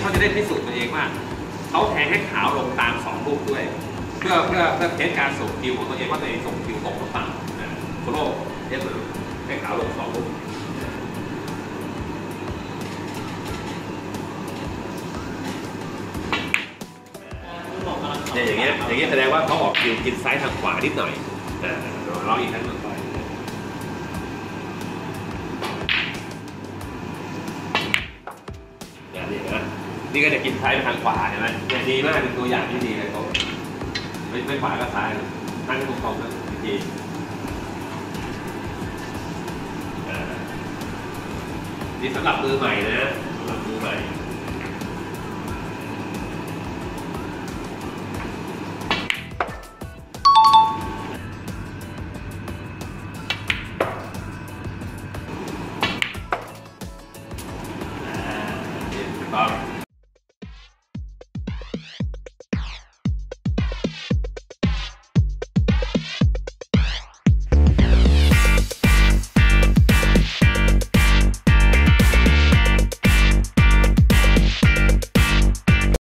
เขาจะได้พิสูจน์ตัวเองว่าเขาแทงให้ขาวลงตามสองลูกด้วย เพื่อเพื่อเพื่อ test การส่งคิวของตัวเองว่าตัวเองส่งคิวตรงหรือเปล่านะโคโล test เลยให้ขาวลงสองลูกเนี่ยอย่างเงี้ยอย่างเงี้ยแสดงว่าเขาออกคิวกินซ้ายทางขวานิดหน่อยอ่าลองอีกครั้งหนึ่งไป นี่ก็จะกินซ้ายไปทางขวาเห็นไหมเนี่ยดีมากเป็นตัวอย่างที่ดีเลยเขาไม่ไม่ขวาก็ซ้ายตั้งตรงๆนะดีอ่นี่สำหรับมือใหม่นะสำหรับมือใหม่อ่านี่ถูกต้อง